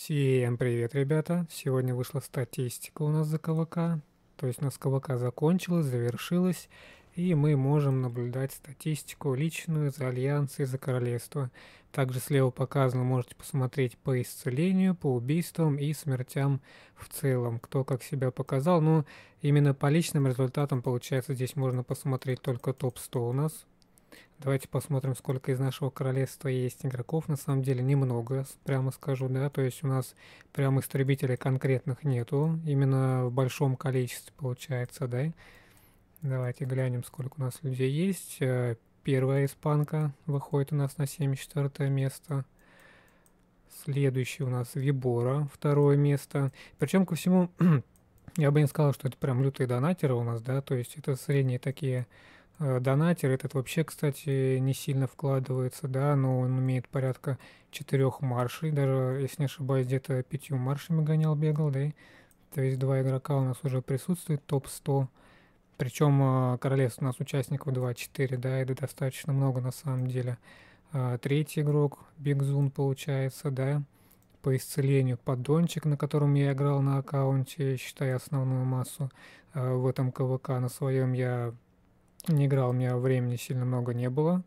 Всем привет, ребята! Сегодня вышла статистика у нас за КВК. То есть у нас КВК закончилась, завершилась, и мы можем наблюдать статистику личную за альянсы и за королевство. Также слева показано, можете посмотреть по исцелению, по убийствам и смертям в целом, кто как себя показал. Но именно по личным результатам, получается, здесь можно посмотреть только топ-100 у нас. Давайте посмотрим, сколько из нашего королевства есть игроков. На самом деле немного, прямо скажу, да. То есть у нас прям истребителей конкретных нету. Именно в большом количестве получается, да. Давайте глянем, сколько у нас людей есть. Э, первая испанка выходит у нас на 74 место. Следующий у нас Вибора, второе место. Причем ко всему, я бы не сказал, что это прям лютые донатеры у нас, да, то есть это средние такие донатер. Этот вообще, кстати, не сильно вкладывается, да, но он имеет порядка четырех маршей, даже, если не ошибаюсь, где-то пятью маршами гонял, бегал, да, то есть два игрока у нас уже присутствует, топ-100, причем э, королевство у нас участников 24, да, это достаточно много на самом деле. А, третий игрок, Бигзун получается, да, по исцелению поддончик, на котором я играл на аккаунте, считая основную массу э, в этом КВК на своем я не играл, у меня времени сильно много не было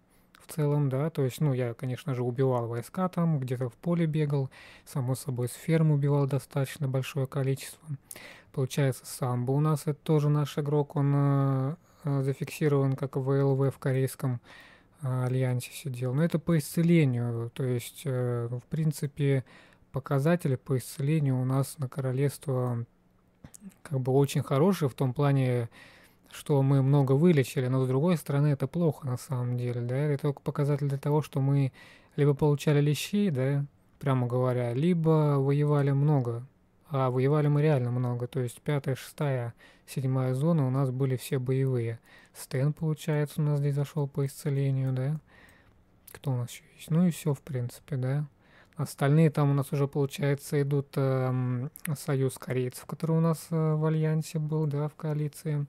в целом, да, то есть, ну, я, конечно же, убивал войска там, где-то в поле бегал, само собой, с ферм убивал достаточно большое количество. Получается, самбо у нас, это тоже наш игрок, он э, э зафиксирован как ВЛВ в корейском э, альянсе сидел. Но это по исцелению, то есть, э, в принципе, показатели по исцелению у нас на королевство как бы очень хорошие в том плане, что мы много вылечили, но с другой стороны это плохо на самом деле, да, это только показатель для того, что мы либо получали лещей, да, прямо говоря, либо воевали много, а воевали мы реально много, то есть пятая, шестая, седьмая зона у нас были все боевые. Стэн, получается, у нас здесь зашел по исцелению, да, кто у нас еще есть, ну и все, в принципе, да. Остальные там у нас уже, получается, идут э, союз корейцев, который у нас э, в альянсе был, да, в коалиции.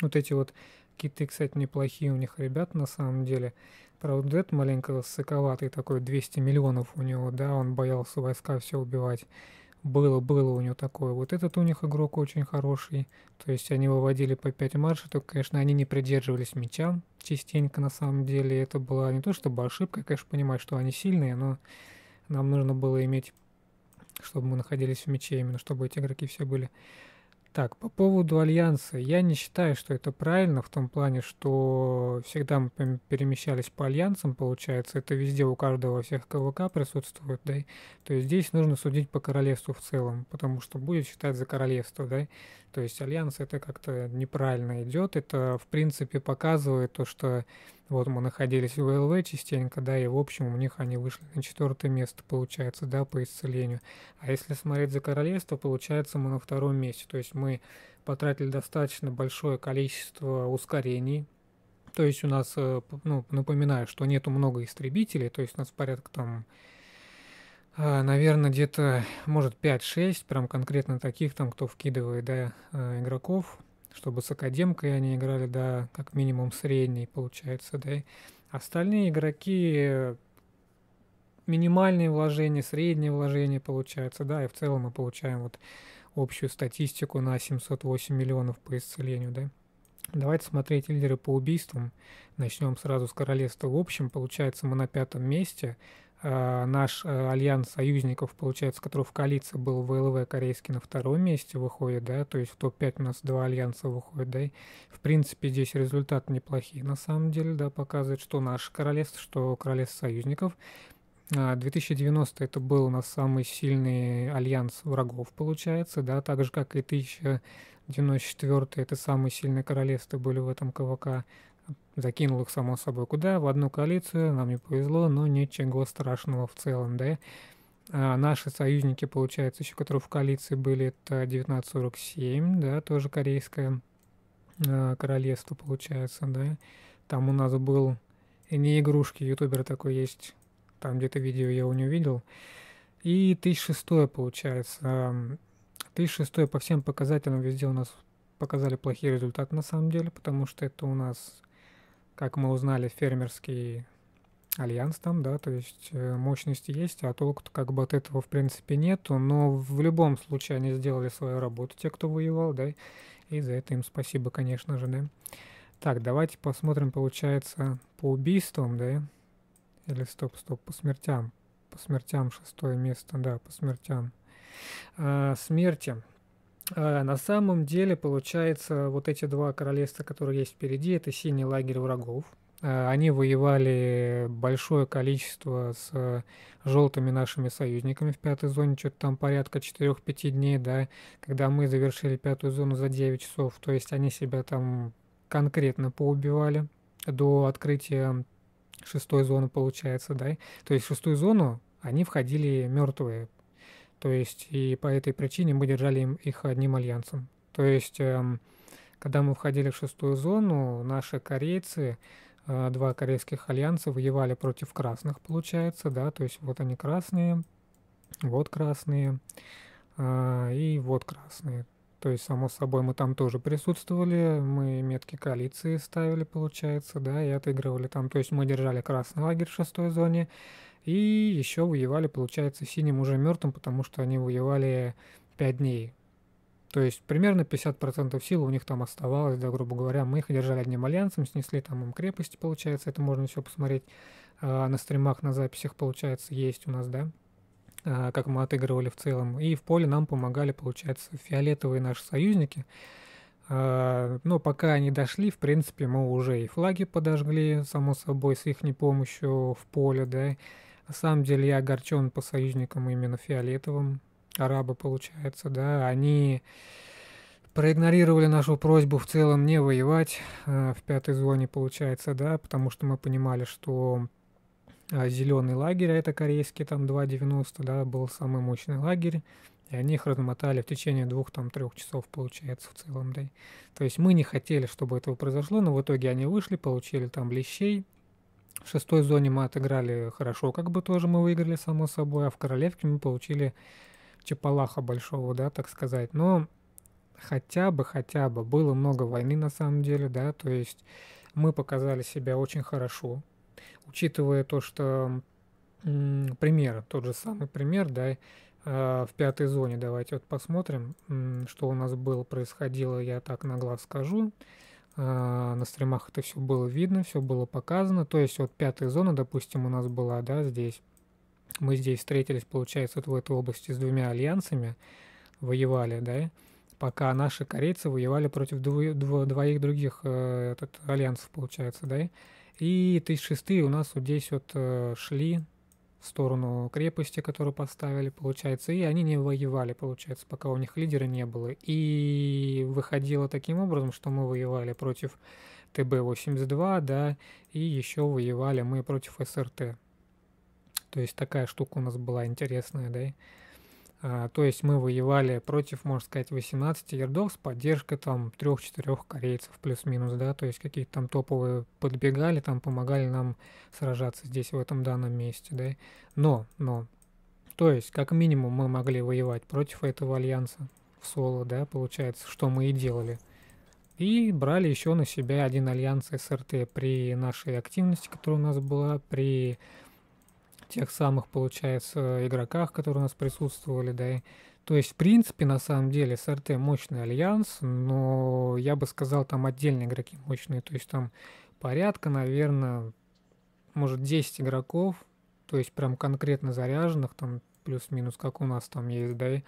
Вот эти вот киты, кстати, неплохие у них ребята на самом деле. Правда, Дед маленько сыковатый такой, 200 миллионов у него, да, он боялся войска все убивать. Было, было у него такое. Вот этот у них игрок очень хороший. То есть они выводили по 5 марша, только, конечно, они не придерживались мяча частенько на самом деле. Это была не то чтобы ошибка, конечно, понимать, что они сильные, но нам нужно было иметь, чтобы мы находились в мяче, именно чтобы эти игроки все были так, по поводу альянса. Я не считаю, что это правильно в том плане, что всегда мы перемещались по альянсам, получается. Это везде у каждого всех КВК присутствует, да. То есть здесь нужно судить по королевству в целом, потому что будет считать за королевство, да. То есть альянс это как-то неправильно идет. Это, в принципе, показывает то, что вот мы находились в ВЛВ частенько, да, и в общем у них они вышли на четвертое место, получается, да, по исцелению. А если смотреть за королевство, получается мы на втором месте. То есть мы потратили достаточно большое количество ускорений. То есть у нас, э, ну, напоминаю, что нету много истребителей, то есть у нас порядка там а, наверное, где-то, может, 5-6, прям конкретно таких там, кто вкидывает, да, э, игроков, чтобы с академкой они играли, да, как минимум средний, получается, да. Остальные игроки минимальные вложения, средние вложения получается, да, и в целом мы получаем вот общую статистику на 708 миллионов по исцелению, да. Давайте смотреть лидеры по убийствам. Начнем сразу с королевства. В общем, получается, мы на пятом месте наш э, альянс союзников, получается, который в коалиции был ВЛВ корейский на втором месте выходит, да, то есть в топ-5 у нас два альянса выходит, да, и в принципе здесь результаты неплохие на самом деле, да, показывает, что наше королевство, что королевство союзников. 2090 это был у нас самый сильный альянс врагов, получается, да, так же, как и 1094 это самые сильные королевства были в этом КВК закинул их само собой куда, в одну коалицию, нам не повезло, но ничего страшного в целом, да. А наши союзники, получается, еще которые в коалиции были, это 1947, да, тоже корейское э, королевство, получается, да. Там у нас был не игрушки, ютубер такой есть, там где-то видео я его не увидел. И 1006 получается. 1006 по всем показателям везде у нас показали плохие результаты на самом деле, потому что это у нас как мы узнали, фермерский альянс там, да, то есть э, мощность есть, а толку-то как бы от этого в принципе нету, но в любом случае они сделали свою работу, те, кто воевал, да, и за это им спасибо, конечно же, да. Так, давайте посмотрим, получается, по убийствам, да, или стоп, стоп, по смертям, по смертям шестое место, да, по смертям. А, смерти. А, на самом деле, получается, вот эти два королевства, которые есть впереди, это синий лагерь врагов, Э, они воевали большое количество с желтыми нашими союзниками в пятой зоне, что-то там порядка 4-5 дней, да, когда мы завершили пятую зону за 9 часов, то есть они себя там конкретно поубивали до открытия шестой зоны, получается, да, то есть в шестую зону они входили мертвые, то есть и по этой причине мы держали их одним альянсом. То есть, эм, когда мы входили в шестую зону, наши корейцы, а, два корейских альянса воевали против красных, получается, да, то есть вот они красные, вот красные а, и вот красные. То есть, само собой, мы там тоже присутствовали, мы метки коалиции ставили, получается, да, и отыгрывали там. То есть мы держали красный лагерь в шестой зоне, и еще воевали, получается, синим уже мертвым, потому что они воевали 5 дней то есть примерно 50% сил у них там оставалось, да, грубо говоря. Мы их держали одним альянсом, снесли там им крепости, получается. Это можно все посмотреть а, на стримах, на записях, получается, есть у нас, да, а, как мы отыгрывали в целом. И в поле нам помогали, получается, фиолетовые наши союзники. А, но пока они дошли, в принципе, мы уже и флаги подожгли, само собой, с их помощью в поле, да. На самом деле я огорчен по союзникам именно фиолетовым, арабы, получается, да, они проигнорировали нашу просьбу в целом не воевать э, в пятой зоне, получается, да, потому что мы понимали, что э, зеленый лагерь, а это корейский, там 2.90, да, был самый мощный лагерь, и они их размотали в течение двух, там, трех часов, получается, в целом, да. То есть мы не хотели, чтобы этого произошло, но в итоге они вышли, получили там лещей. В шестой зоне мы отыграли хорошо, как бы тоже мы выиграли, само собой, а в королевке мы получили чепалаха большого, да, так сказать. Но хотя бы, хотя бы было много войны на самом деле, да, то есть мы показали себя очень хорошо, учитывая то, что пример, тот же самый пример, да, э, в пятой зоне, давайте вот посмотрим, что у нас было, происходило, я так на глаз скажу, на стримах это все было видно, все было показано, то есть вот пятая зона, допустим, у нас была, да, здесь, мы здесь встретились, получается, вот в этой области с двумя альянсами, воевали, да, пока наши корейцы воевали против дво, дво, двоих других э, этот, альянсов, получается, да, и 1006 у нас вот здесь вот э, шли в сторону крепости, которую поставили, получается, и они не воевали, получается, пока у них лидера не было. И выходило таким образом, что мы воевали против ТБ-82, да, и еще воевали мы против СРТ. То есть такая штука у нас была интересная, да. А, то есть мы воевали против, можно сказать, 18 ярдов с поддержкой там 3-4 корейцев плюс-минус, да, то есть какие-то там топовые подбегали, там помогали нам сражаться здесь, в этом данном месте, да. Но, но, то есть как минимум мы могли воевать против этого альянса в соло, да, получается, что мы и делали. И брали еще на себя один альянс СРТ при нашей активности, которая у нас была, при тех самых, получается, игроках, которые у нас присутствовали, да, то есть, в принципе, на самом деле, СРТ мощный альянс, но я бы сказал, там отдельные игроки мощные. То есть там порядка, наверное, может 10 игроков, то есть прям конкретно заряженных, там плюс-минус, как у нас там есть, да,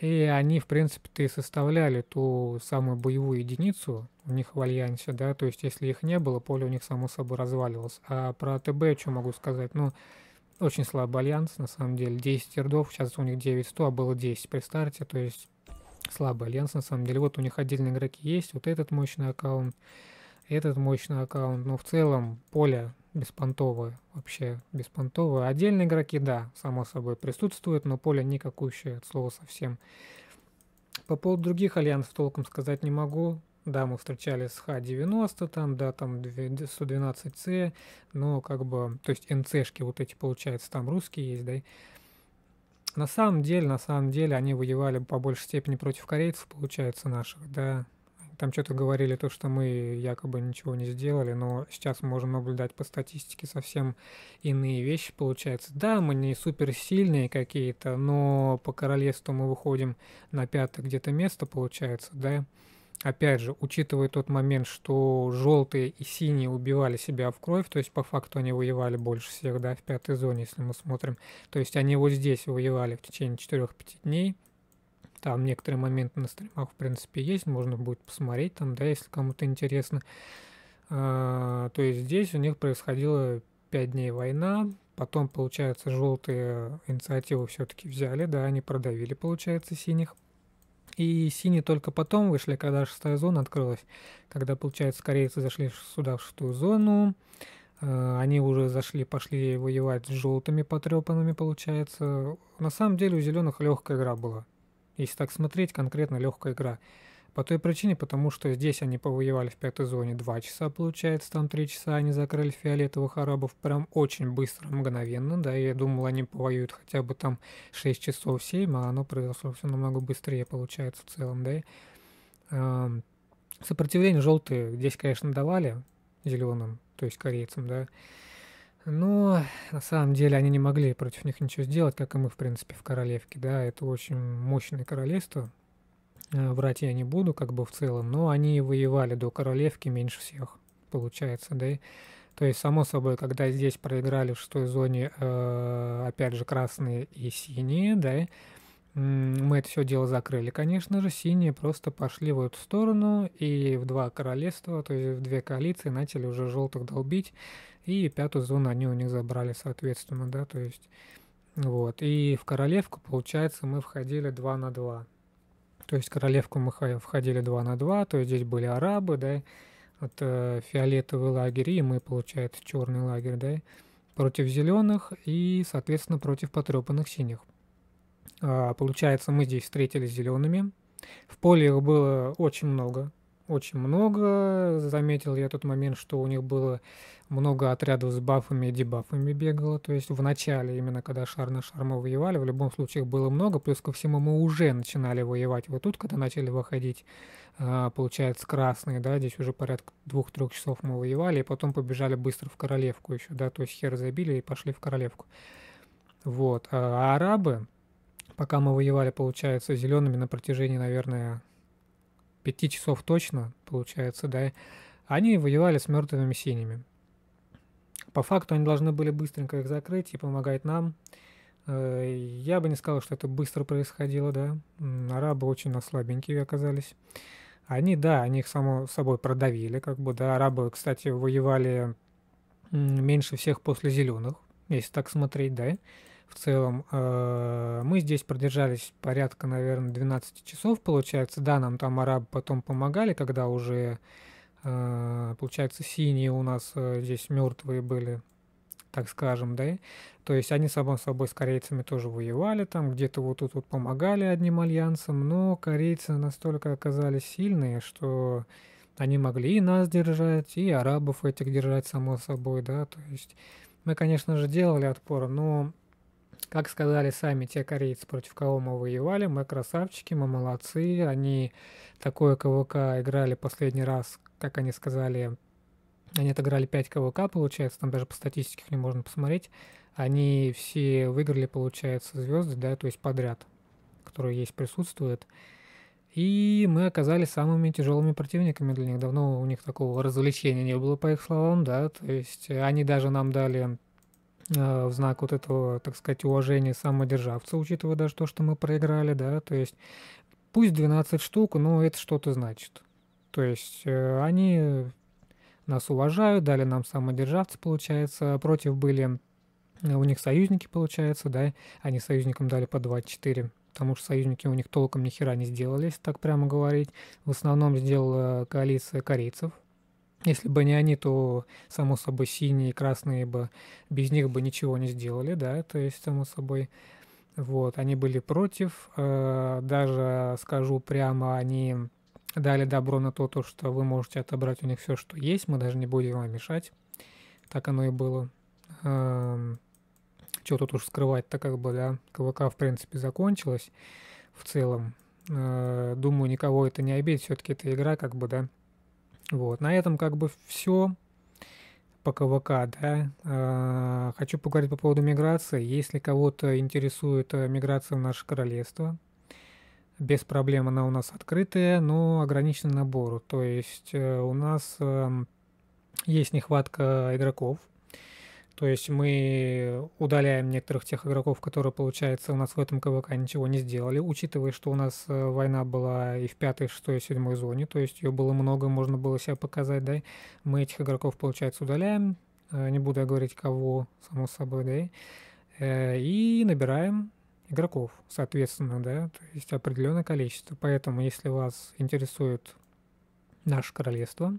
и они, в принципе-то и составляли ту самую боевую единицу у них в альянсе, да, то есть если их не было, поле у них само собой разваливалось. А про ТБ что могу сказать? Ну, очень слабый альянс, на самом деле. 10 ярдов, сейчас у них 9-100, а было 10 при старте, то есть слабый альянс, на самом деле. Вот у них отдельные игроки есть, вот этот мощный аккаунт, этот мощный аккаунт, но в целом поле беспонтовое, вообще беспонтовое. Отдельные игроки, да, само собой присутствуют, но поле никакущее, от слова совсем. По поводу других альянсов толком сказать не могу. Да, мы встречали с Х-90, там, да, там 112С, но как бы, то есть НЦшки вот эти, получается, там русские есть, да. На самом деле, на самом деле, они воевали по большей степени против корейцев, получается, наших, да. там что-то говорили, то, что мы якобы ничего не сделали, но сейчас можем наблюдать по статистике совсем иные вещи, получается. Да, мы не супер сильные какие-то, но по королевству мы выходим на пятое где-то место, получается, да. Опять же, учитывая тот момент, что желтые и синие убивали себя в кровь, то есть по факту они воевали больше всех, да, в пятой зоне, если мы смотрим. То есть они вот здесь воевали в течение 4-5 дней, там некоторые моменты на стримах, в принципе, есть, можно будет посмотреть там, да, если кому-то интересно. А, то есть здесь у них происходило 5 дней война, потом, получается, желтые инициативу все-таки взяли, да, они продавили, получается, синих. И синие только потом вышли, когда шестая зона открылась, когда, получается, корейцы зашли сюда в шестую зону, а, они уже зашли, пошли воевать с желтыми потрепанными, получается. На самом деле у зеленых легкая игра была. Если так смотреть, конкретно легкая игра. По той причине, потому что здесь они повоевали в пятой зоне 2 часа, получается, там 3 часа они закрыли фиолетовых арабов прям очень быстро, мгновенно, да, я думал, они повоюют хотя бы там 6 часов 7, а оно произошло все намного быстрее, получается, в целом, да. Сопротивление желтые здесь, конечно, давали зеленым, то есть корейцам, да, но на самом деле они не могли против них ничего сделать, как и мы, в принципе, в королевке. Да, это очень мощное королевство. Э, врать я не буду, как бы в целом, но они воевали до королевки меньше всех, получается, да. То есть, само собой, когда здесь проиграли в шестой зоне, э, опять же, красные и синие, да, мы это все дело закрыли, конечно же, синие просто пошли в эту сторону и в два королевства, то есть в две коалиции начали уже желтых долбить, и пятую зону они у них забрали, соответственно, да, то есть вот. И в королевку, получается, мы входили 2 на 2. То есть королевку мы входили 2 на 2, то есть здесь были арабы, да, вот э, фиолетовый лагерь, и мы, получается, черный лагерь, да, против зеленых и, соответственно, против потрепанных синих. А, получается, мы здесь встретились зелеными. В поле их было очень много, очень много. Заметил я тот момент, что у них было много отрядов с бафами и дебафами бегало. То есть в начале, именно когда шар на шар мы воевали, в любом случае их было много. Плюс ко всему мы уже начинали воевать. Вот тут, когда начали выходить, а, получается, красные, да, здесь уже порядка двух-трех часов мы воевали, и потом побежали быстро в королевку еще, да, то есть хер забили и пошли в королевку. Вот. А, а арабы, пока мы воевали, получается, зелеными на протяжении, наверное, пяти часов точно, получается, да, они воевали с мертвыми синими. По факту они должны были быстренько их закрыть и помогать нам. Э, я бы не сказал, что это быстро происходило, да. Арабы очень слабенькие оказались. Они, да, они их само собой продавили, как бы, да. Арабы, кстати, воевали меньше всех после зеленых, если так смотреть, да в целом. Э, мы здесь продержались порядка, наверное, 12 часов, получается. Да, нам там арабы потом помогали, когда уже, э, получается, синие у нас э, здесь мертвые были, так скажем, да. То есть они, само собой, с корейцами тоже воевали там, где-то вот тут вот помогали одним альянсам, но корейцы настолько оказались сильные, что они могли и нас держать, и арабов этих держать, само собой, да, то есть мы, конечно же, делали отпор, но как сказали сами те корейцы, против кого мы воевали, мы красавчики, мы молодцы, они такое КВК играли последний раз, как они сказали, они отыграли 5 КВК, получается, там даже по статистике не можно посмотреть, они все выиграли, получается, звезды, да, то есть подряд, которые есть, присутствуют. И мы оказались самыми тяжелыми противниками для них. Давно у них такого развлечения не было, по их словам, да. То есть они даже нам дали в знак вот этого, так сказать, уважения самодержавца, учитывая даже то, что мы проиграли, да, то есть пусть 12 штук, но это что-то значит. То есть э, они нас уважают, дали нам самодержавцы, получается, против были у них союзники, получается, да, они союзникам дали по 24, потому что союзники у них толком ни хера не сделали, если так прямо говорить. В основном сделала коалиция корейцев, если бы не они, то, само собой, синие и красные бы без них бы ничего не сделали, да, то есть, само собой, вот, они были против, э, даже, скажу прямо, они дали добро на то, то, что вы можете отобрать у них все, что есть, мы даже не будем вам мешать, так оно и было. Э, что тут уж скрывать-то, как бы, да, КВК, в принципе, закончилось в целом, Э, думаю, никого это не обидит, все-таки это игра, как бы, да. Вот, на этом как бы все по КВК, да. Э, хочу поговорить по поводу миграции. Если кого-то интересует э, миграция в наше королевство, без проблем она у нас открытая, но ограничен набору. То есть у нас эм, есть нехватка игроков, то есть мы удаляем некоторых тех игроков, которые, получается, у нас в этом КВК ничего не сделали, учитывая, что у нас э, война была и в пятой, шестой, седьмой зоне, то есть ее было много, можно было себя показать, да, мы этих игроков, получается, удаляем, э, не буду я говорить кого, само собой, да, э, и набираем игроков, соответственно, да, то есть определенное количество. Поэтому, если вас интересует наше королевство,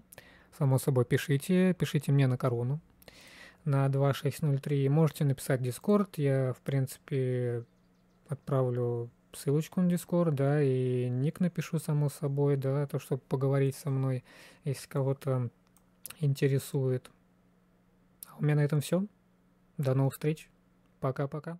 само собой, пишите, пишите мне на корону, на 2603. Можете написать Discord. Я, в принципе, отправлю ссылочку на Discord, да, и ник напишу, само собой, да, то, чтобы поговорить со мной, если кого-то интересует. А у меня на этом все. До новых встреч. Пока-пока.